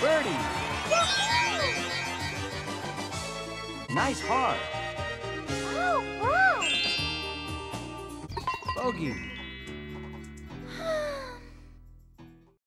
birdie. Nice heart. Oh, wow. Bogey.